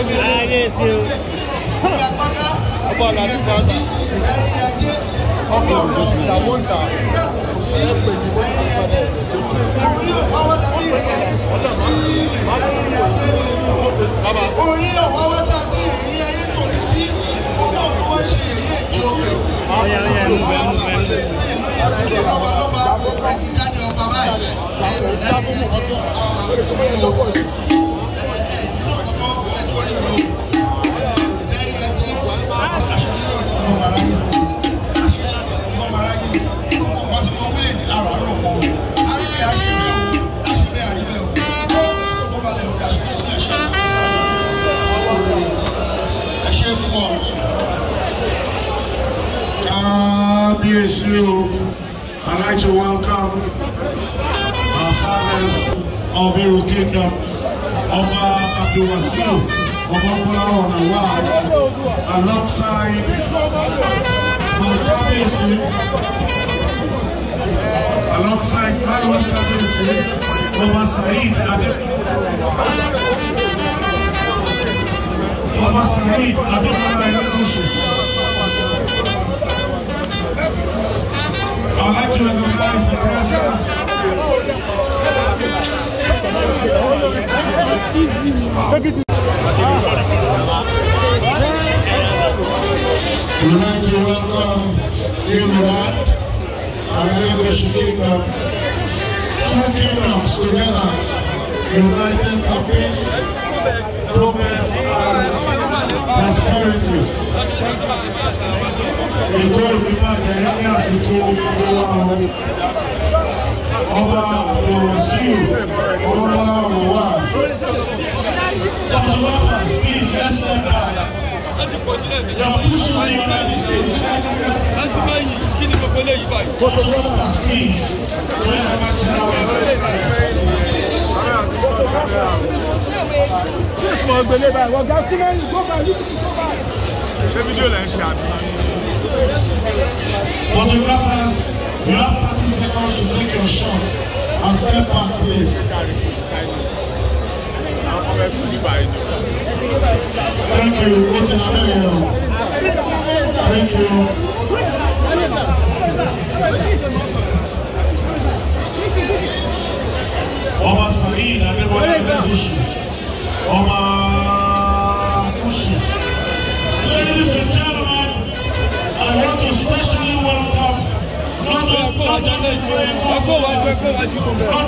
Ah, ayé ti o ọba làdúgbò ọba ọkọ ọdún sí ìdààmú ìta kò sí ẹgbẹ ìdìbò ìpàdé orí ọwọ́ wá dàbí èyí ẹni tó ti sí ọgbọ́n tó wá ṣe èyí ẹ̀jẹ̀ ọ̀pẹ̀ òwúrọ̀ àti ìpínlẹ̀ lóye lóye ìpínlẹ̀ lọ́ba lọ́ba ọ̀pẹ̀ tí dáadé ọba báyìí ẹ̀mí láyé ẹ̀jẹ̀ àwọn àbúrò. Kábíyèsí o, I'd like to welcome our fathers of Iru Kingdom, Ọba Abdulwasiu, Ọba Bọ́láwọ̀ Nàwá, alongside my Kábíyèsí, alongside my Kábíyèsí. Oba Said Oba Said I'd like to recognize the presence We'd like to welcome Imran, American Kingdom, two kingdoms together united for peace, progress, and prosperity. the Ètò ìpínlẹ̀ jẹ́ ní àsìkò gbogbo over ọba Lòrọ̀síù, ọba Òwà. Dr. Waffles, please, let's step back. are pushing the United States photographers you have 30 seconds to take your shot and step back please. Thank you, Otinabeyel. Такого, такого, такого,